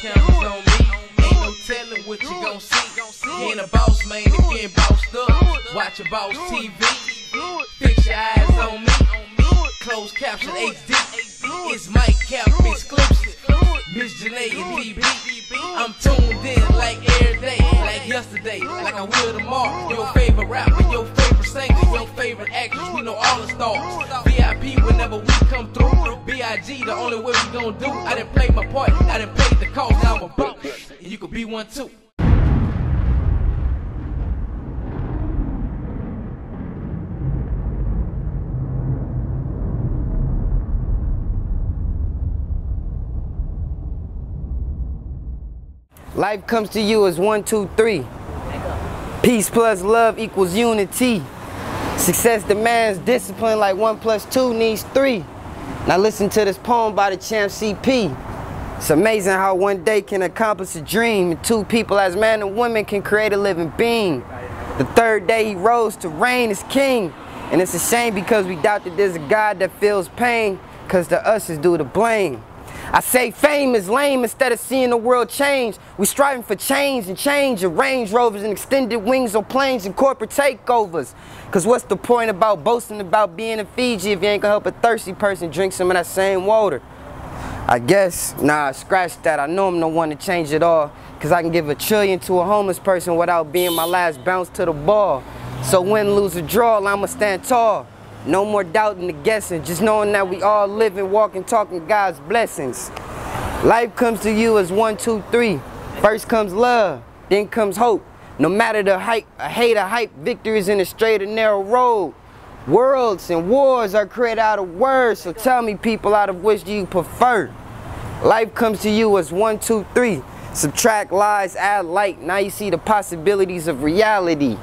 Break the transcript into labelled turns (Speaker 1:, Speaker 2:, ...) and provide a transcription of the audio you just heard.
Speaker 1: cameras on me. Ain't no telling what you gon' see. You a boss man bossed up. Watch boss TV. Fix your eyes on me. Closed caption HD. It's Mike Cap exclusive. Miss Janae and DB. I'm tuned in like every day, like yesterday, like I will tomorrow. Your favorite rapper, The only way we gon' do. I didn't play my part. I didn't pay the cost. Now I'm a boat. And you could be one too.
Speaker 2: Life comes to you as one, two, three. Peace plus love equals unity. Success demands discipline like one plus two needs three. Now listen to this poem by the champ CP. It's amazing how one day can accomplish a dream and two people as man and woman can create a living being. The third day he rose to reign as king. And it's a shame because we doubt that there's a God that feels pain because to us is due to blame. I say fame is lame instead of seeing the world change. We striving for change and change of Range Rovers and extended wings on planes and corporate takeovers. Cause what's the point about boasting about being in Fiji if you ain't gonna help a thirsty person drink some of that same water? I guess, nah, scratch that. I know I'm the one to change it all. Cause I can give a trillion to a homeless person without being my last bounce to the ball. So win, lose, or draw, I'ma stand tall. No more doubting the guessing, just knowing that we all live and walk and talking God's blessings. Life comes to you as one, two, three. First comes love, then comes hope. No matter the hype, a hate or hype, victory is in a straight and narrow road. Worlds and wars are created out of words, so tell me people out of which do you prefer? Life comes to you as one, two, three. Subtract lies, add light. Now you see the possibilities of reality.